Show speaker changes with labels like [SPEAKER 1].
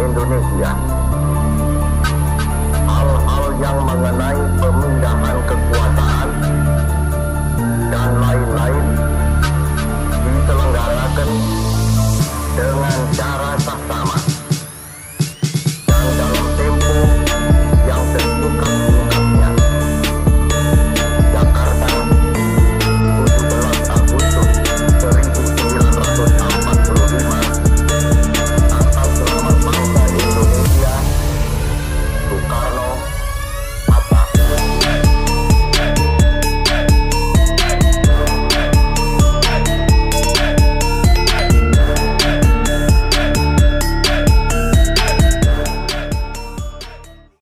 [SPEAKER 1] Indonesia. Hal-hal yang mengenai pemindahan kekuasaan dan lain-lain diselenggarakan dengan cara